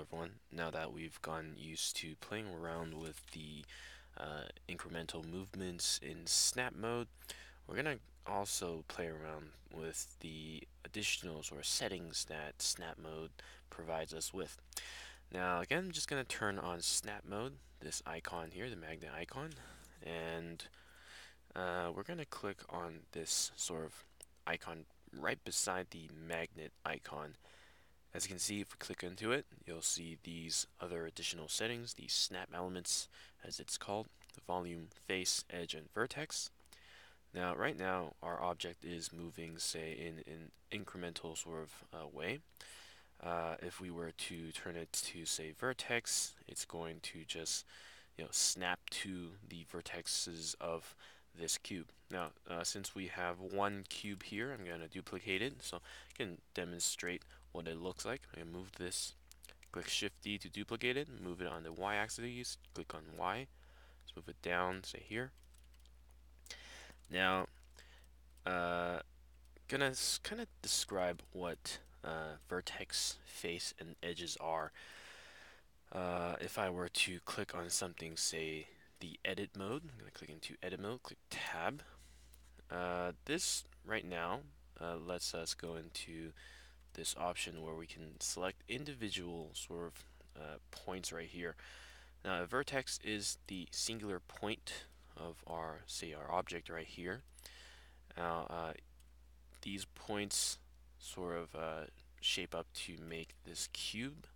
Everyone. Now that we've gotten used to playing around with the uh, incremental movements in snap mode, we're going to also play around with the additionals or settings that snap mode provides us with. Now again, I'm just going to turn on snap mode, this icon here, the magnet icon, and uh, we're going to click on this sort of icon right beside the magnet icon as you can see, if we click into it, you'll see these other additional settings, these snap elements, as it's called, the volume, face, edge, and vertex. Now, right now, our object is moving, say, in an incremental sort of uh, way. Uh, if we were to turn it to, say, vertex, it's going to just, you know, snap to the vertexes of this cube. Now, uh, since we have one cube here, I'm going to duplicate it so I can demonstrate what it looks like. I'm going to move this, click Shift D to duplicate it, move it on the Y axis, click on Y, let's move it down, say here. Now, uh, gonna kind of describe what uh, vertex, face, and edges are. Uh, if I were to click on something, say the edit mode, I'm to click into edit mode, click tab. Uh, this right now uh, lets us go into this option where we can select individual sort of uh, points right here. Now a vertex is the singular point of our, say our object right here. Now uh, these points sort of uh, shape up to make this cube.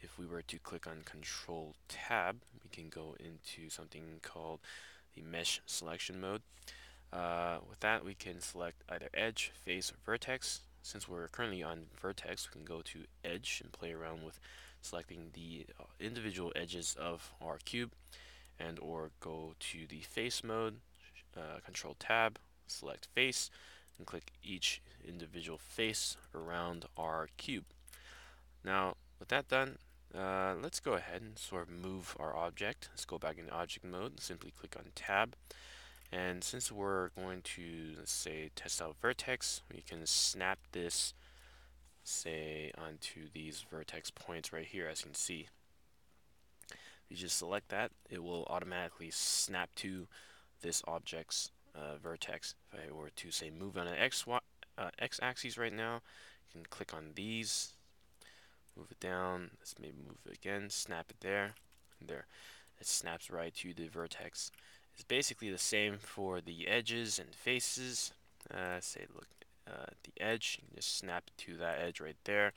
If we were to click on Control Tab, we can go into something called the Mesh Selection mode. Uh, with that, we can select either edge, face, or vertex. Since we're currently on vertex, we can go to edge and play around with selecting the uh, individual edges of our cube and or go to the face mode, uh, control tab, select face, and click each individual face around our cube. Now, with that done, uh, let's go ahead and sort of move our object. Let's go back into object mode, and simply click on tab, and since we're going to, let's say, test out vertex, we can snap this, say, onto these vertex points right here, as you can see. If you just select that, it will automatically snap to this object's uh, vertex. If I were to, say, move on an x, uh, x axis right now, you can click on these, move it down, let's maybe move it again, snap it there, there. It snaps right to the vertex is basically the same for the edges and faces. Uh, say, look, uh, the edge, just snap to that edge right there,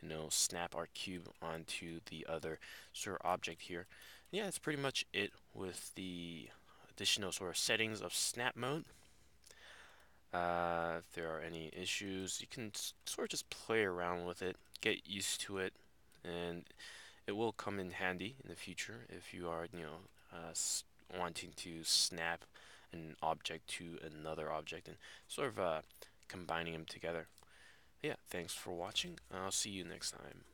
and it'll snap our cube onto the other sort of object here. Yeah, that's pretty much it with the additional sort of settings of snap mode. Uh, if there are any issues, you can sort of just play around with it, get used to it, and it will come in handy in the future if you are, you know, uh, wanting to snap an object to another object and sort of uh, combining them together. Yeah, thanks for watching. I'll see you next time.